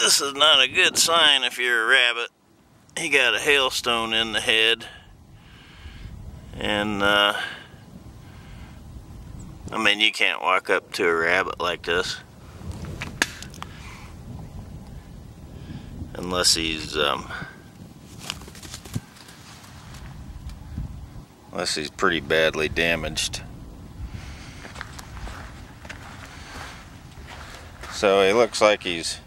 this is not a good sign if you're a rabbit. He got a hailstone in the head. And, uh, I mean, you can't walk up to a rabbit like this. Unless he's, um, unless he's pretty badly damaged. So he looks like he's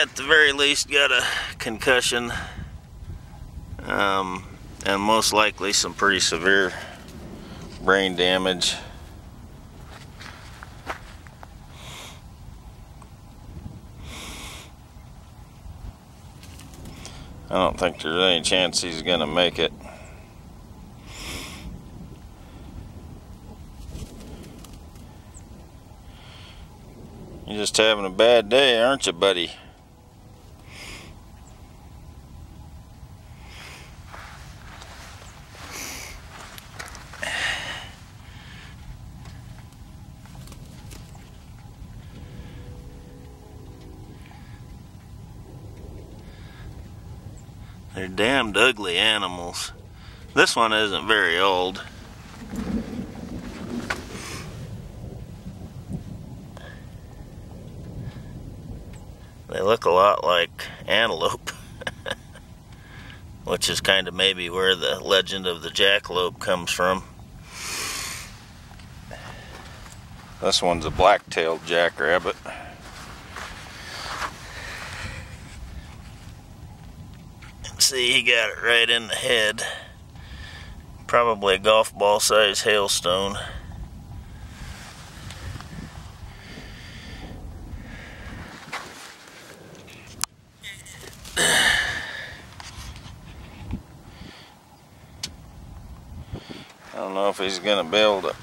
at the very least got a concussion um, and most likely some pretty severe brain damage. I don't think there's any chance he's going to make it. You're just having a bad day, aren't you, buddy? They're damned ugly animals. This one isn't very old. They look a lot like antelope. Which is kind of maybe where the legend of the jackalope comes from. This one's a black-tailed jackrabbit. See, he got it right in the head. Probably a golf ball size hailstone. I don't know if he's going to be able to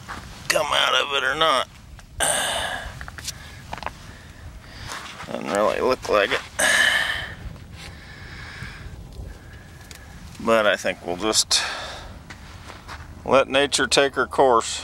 come out of it or not. Doesn't really look like it. But I think we'll just let nature take her course.